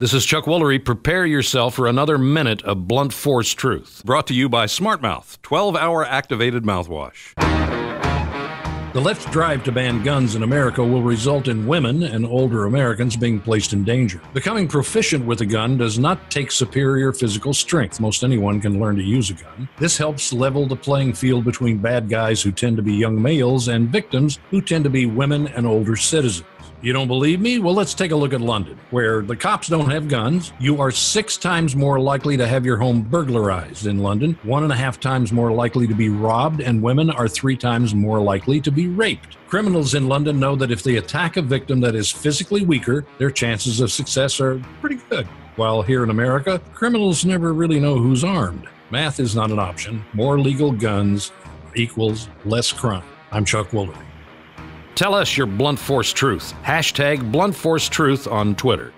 This is Chuck Woolery. Prepare yourself for another minute of blunt force truth. Brought to you by SmartMouth, 12 hour activated mouthwash. The left's drive to ban guns in America will result in women and older Americans being placed in danger. Becoming proficient with a gun does not take superior physical strength. Most anyone can learn to use a gun. This helps level the playing field between bad guys who tend to be young males and victims who tend to be women and older citizens. You don't believe me? Well, let's take a look at London, where the cops don't have guns. You are six times more likely to have your home burglarized in London, one and a half times more likely to be robbed, and women are three times more likely to be raped. Criminals in London know that if they attack a victim that is physically weaker, their chances of success are pretty good. While here in America, criminals never really know who's armed. Math is not an option. More legal guns equals less crime. I'm Chuck Woolery. Tell us your blunt force truth. Hashtag blunt force truth on Twitter.